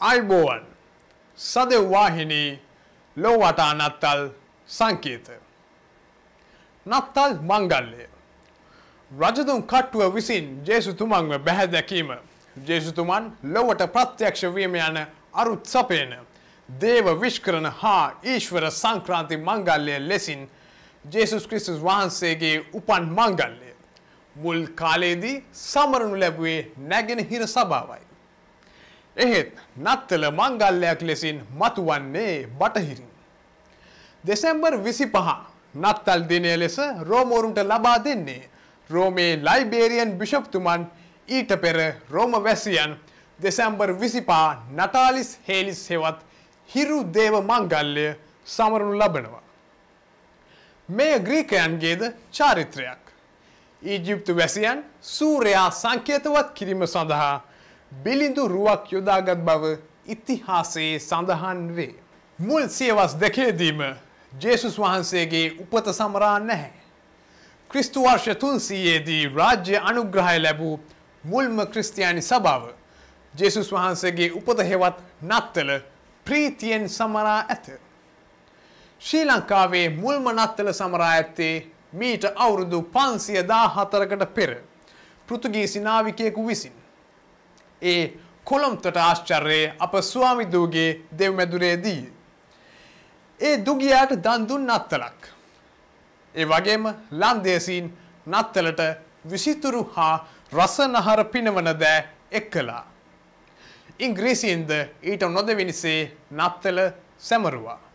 අයිබෝවන් සදවාහිනී ලොවටා නත්තල් සංකේත. නත්තල් මංගල්ලය. රජතුන් කට්ටුව විසින් ජේසුතුමන්ව බැහැදැකීම. ජේසුතුමන් ලොවට ප්‍රත්‍යක්ෂ වීම යන අරුත් සපයන. දේව විශ්කරන හා ඊශ්වර සංක්‍රාන්ති මංගල්ලය ලෙසින් ජේසුස් ක්‍රිස්තුස් වහන්සේගේ උපන් මංගල්ලය. මුල් කාලයේදී සමරනු ලැබුවේ නැගෙන හිර සභාවයි. එහෙත් නත්තල මංගල්ලයක් ලෙසින් මතුවන්නේ බටහිරින්. දෙසැම්බර් විසි පහ නත්තල් දිනය ලෙස රෝමෝරුන්ට ලබා දෙන්නේ. රෝමේ ලයිබේරියන් බිෂප්තුමන් ඊට පෙර රෝම වැසියන් දෙසැම්බර් විසිපා නටාලිස් හේලිස් හෙවත් හිරු දේව මංගල්ලය සමරනු ලබනවා. මෙය ග්‍රීකයන්ගේද චාරිත්‍රයක්. ඊජිප්තු වැසියන් සූරයා සංකේතවත් කිරීම සඳහා බිලිඳු රුවක් යොදාගත් බව ඉතිහාසයේ සඳහන් වේ. මුල් සියවස් දෙකේදීම ජේසුස් වහන්සේගේ උපත සමරා නැහැ. ක්‍රිස්තු වර්ෂ තුන්සීයේදී රාජ්‍ය අනුග්‍රහය ලැබූ මුල්ම ක්‍රිස්තියානි සභාව ජේසුස් වහන්සේගේ උපත හෙවත් නත්තල ප්‍රීතියෙන් සමරා ඇත. ශ්‍රී ලංකාවේ මුල්ම නත්තල සමරා ඇත්තේ මීට අවුරුදු පන්සිය දා හතරකට පෙර පෘතුගීසි නාවිකයෙකු විසින්. ඒ කොළොම්තොට ආශ්චර්යයේ අප ස්වාමිදූගේ දෙව්මැදුරේදී. ඒ දුගියාට දන්දුන් නත්තලක්. ඒ වගේම ලන්දේසින් නත්තලට විසිතුරු හා රසනහර පිනවන දෑ එක් කලා. ඉංග්‍රීසින්ද ඊට නොදවිනිසේ නත්තල සැමරුවා.